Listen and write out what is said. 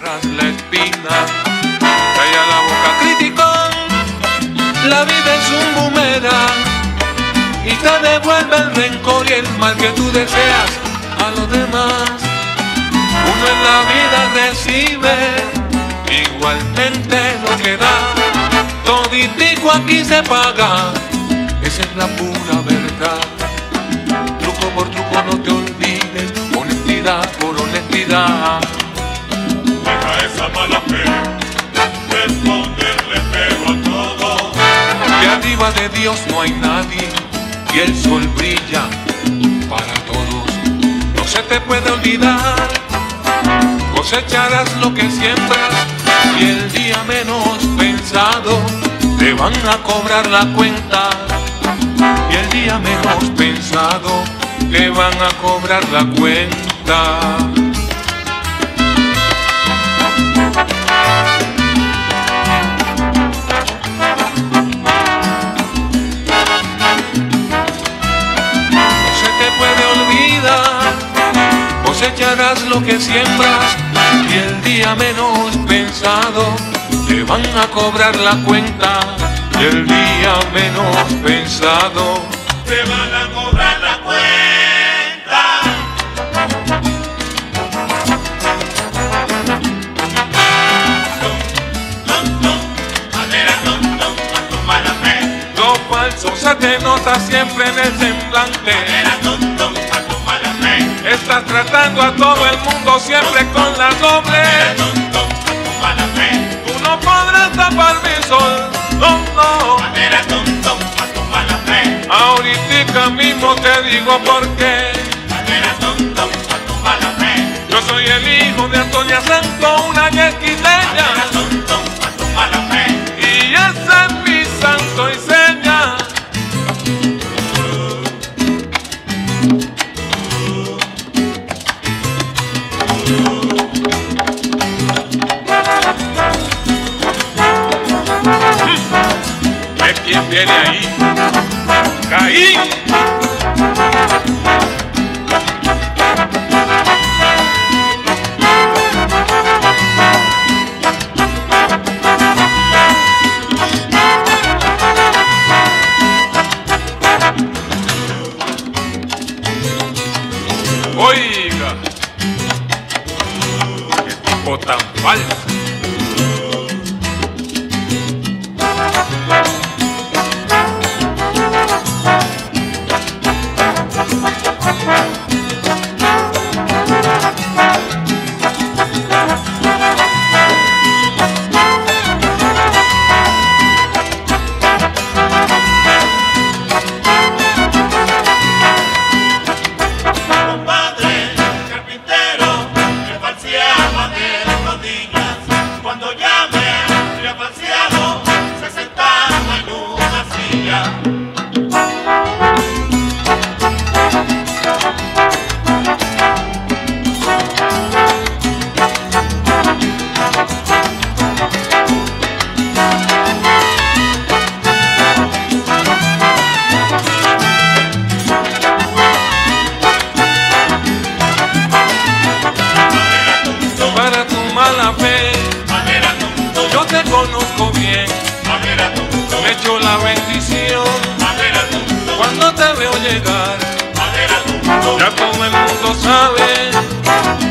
agarras la espina, calla la boca criticón, la vida es un boomerang y te devuelve el rencor y el mal que tú deseas a los demás. Uno en la vida recibe igualmente lo que da, toditico aquí se paga, esa es la pura verdad. De Dios no hay nadie y el sol brilla para todos. No se te puede olvidar, cosecharás lo que siembras y el día menos pensado te van a cobrar la cuenta. Y el día menos pensado te van a cobrar la cuenta. Lo que siembras y el día menos pensado te van a cobrar la cuenta. Y el día menos pensado Te van a cobrar la cuenta. Fe. lo falso se te nota siempre en el semblante. A todo el mundo siempre con la doble. Tú no podrás tapar mi sol, no, no. Mala fe. Ahorita mismo te digo por qué. Yo soy el hijo de Antonia Santo, una yequiteña. dele aí. Caí! Oiga! Que tipo falso! lo saben.